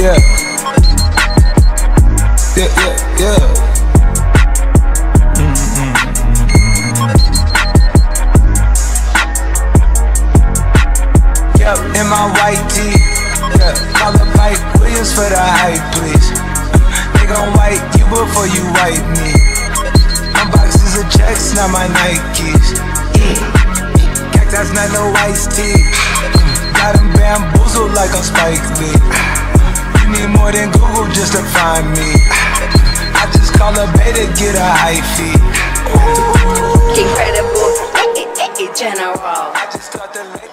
Yeah. Yeah, yeah, yeah. Mm-hmm. Yep, in my white tee. Yeah, call up Mike Williams for the hype, please. They gon' white you before you white me. My boxes of checks, not my Nikes. Cactus, not no iced tea. Got them bamboozled like a Spike Lee. Need more than Google just to find me. I just call a beta, get a high fee. Incredible, general.